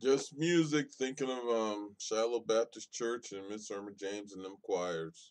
Just music, thinking of um, Shiloh Baptist Church and Miss Irma James and them choirs.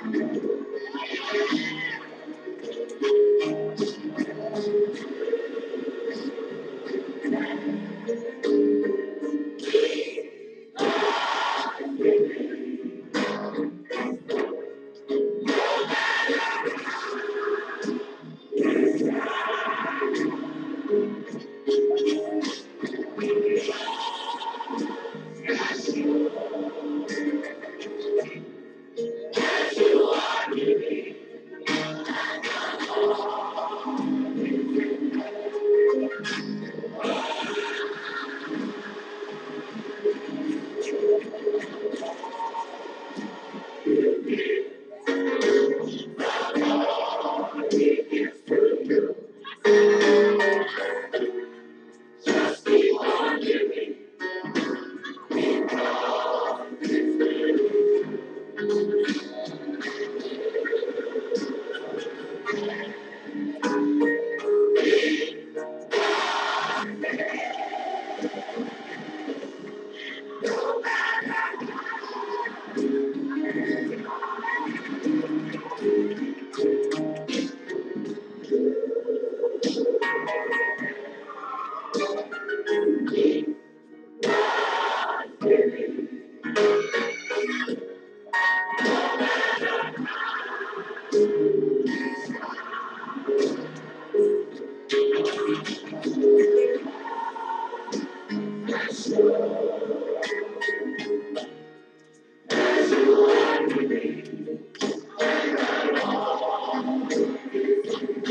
Thank you.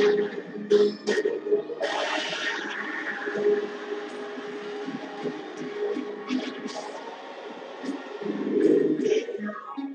Thank you.